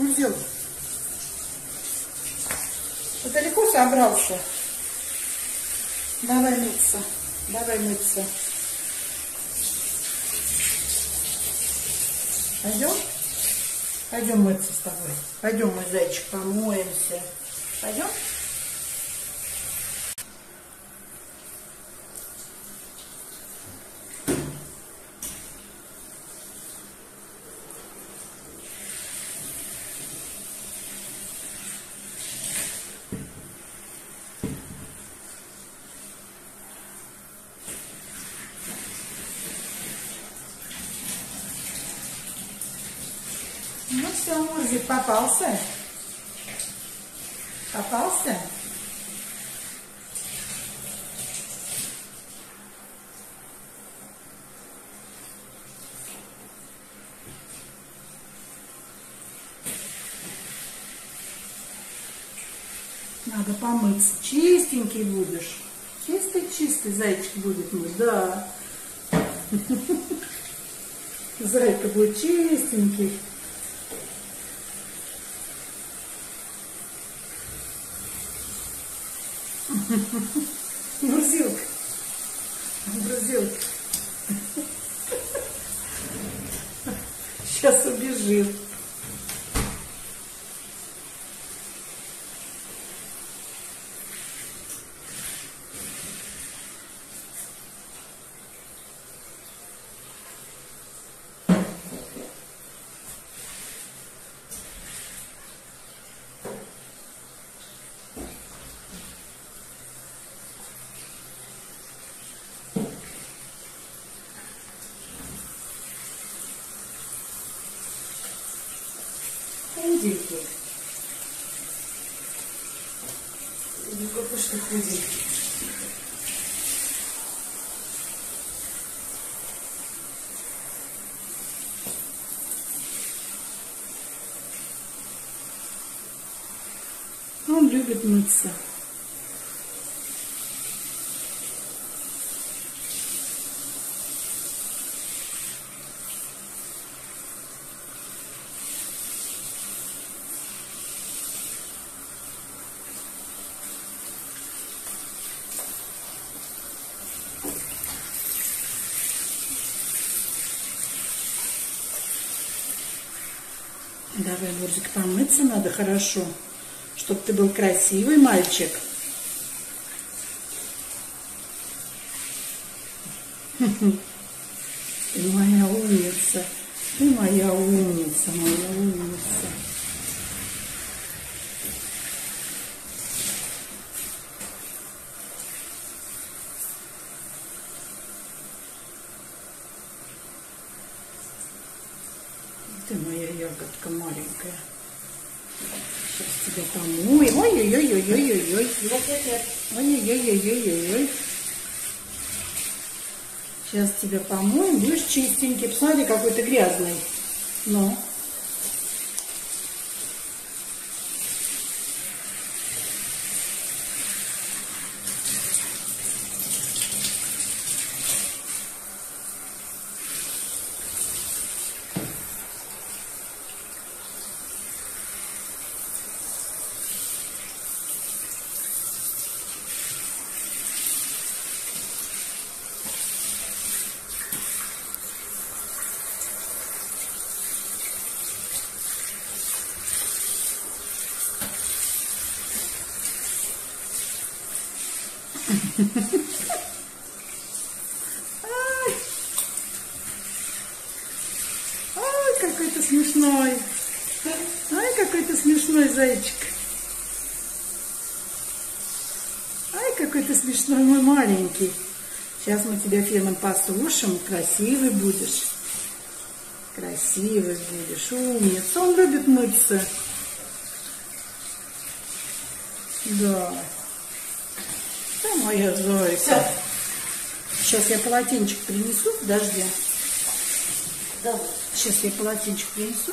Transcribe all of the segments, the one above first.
загрузил. Ты далеко собрался? Давай мыться. Давай мыться. Пойдем? Пойдем мыться с тобой. Пойдем, мой зайчик, помоемся. Пойдем? Ну все, мужик попался. Попался? Надо помыться. Чистенький будешь. Чистый-чистый зайчик будет мой. Да. Зайка будет чистенький. Грузилка. Грузилка. Сейчас убежит. Худенький. Ну какой что худенький. Он любит мыться. Давай, Лурзик, помыться надо хорошо, чтобы ты был красивый мальчик. Ты моя умница, ты моя умница, моя умница. Ты моя ягодка маленькая. Сейчас тебя помоем. Ой-ой-ой-ой-ой-ой. Ой-ой-ой-ой-ой-ой. Сейчас тебя помоем, будешь чистенький. Посмотри, какой ты грязный. Ну. Ай. Ай, какой ты смешной. Ай, какой ты смешной зайчик. Ай, какой ты смешной, мой маленький. Сейчас мы тебя феном посушим, красивый будешь. Красивый будешь, умница. Он любит мыться. Да. Да, моя зайка. Сейчас я полотенчик принесу, подожди. Давай. Сейчас я полотенчик принесу.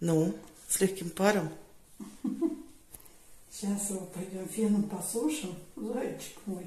Ну, с легким паром. Сейчас его пойдем феном посушим, зайчик мой.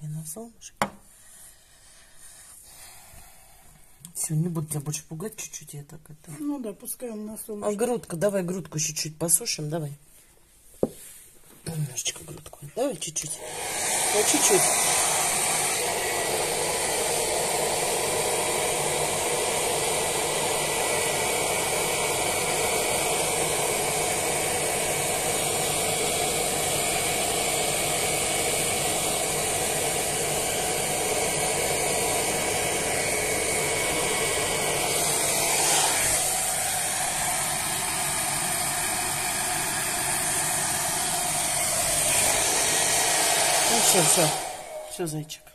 Сохни на солнышке. Все, не буду тебя больше пугать чуть-чуть, я так это... Ну да, пускай он на А солнышке. грудка, давай грудку чуть-чуть посушим, давай. Немножечко грудку. Давай чуть-чуть. Ну, чуть-чуть. Все, все. Все, зайчик.